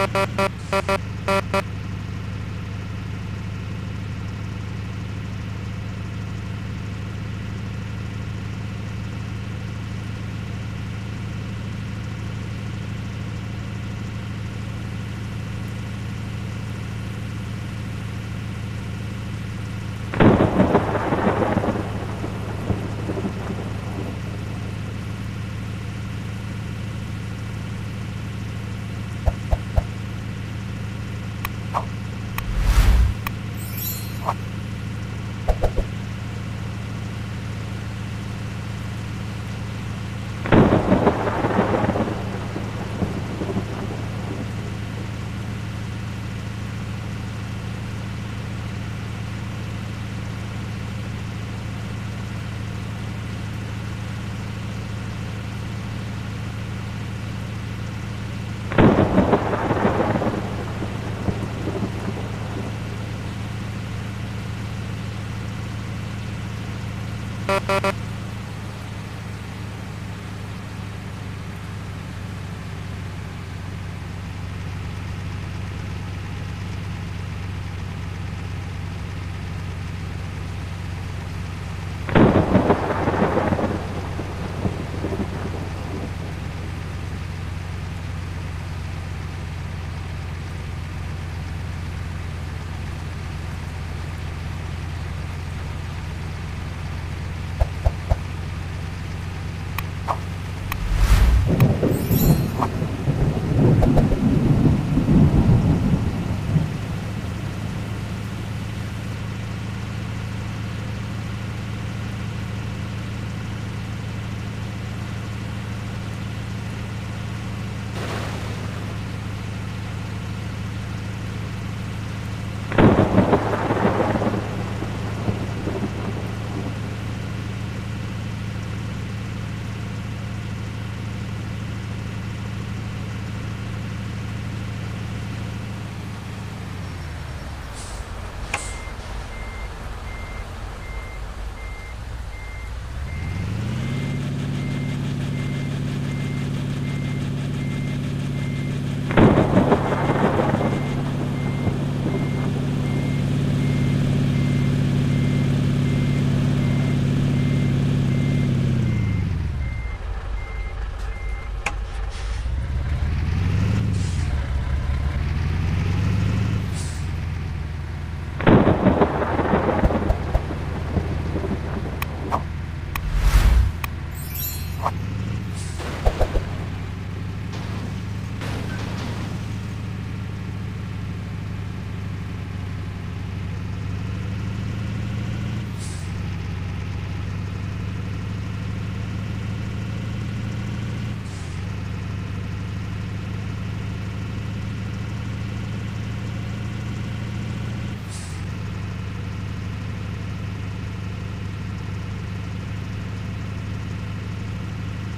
Música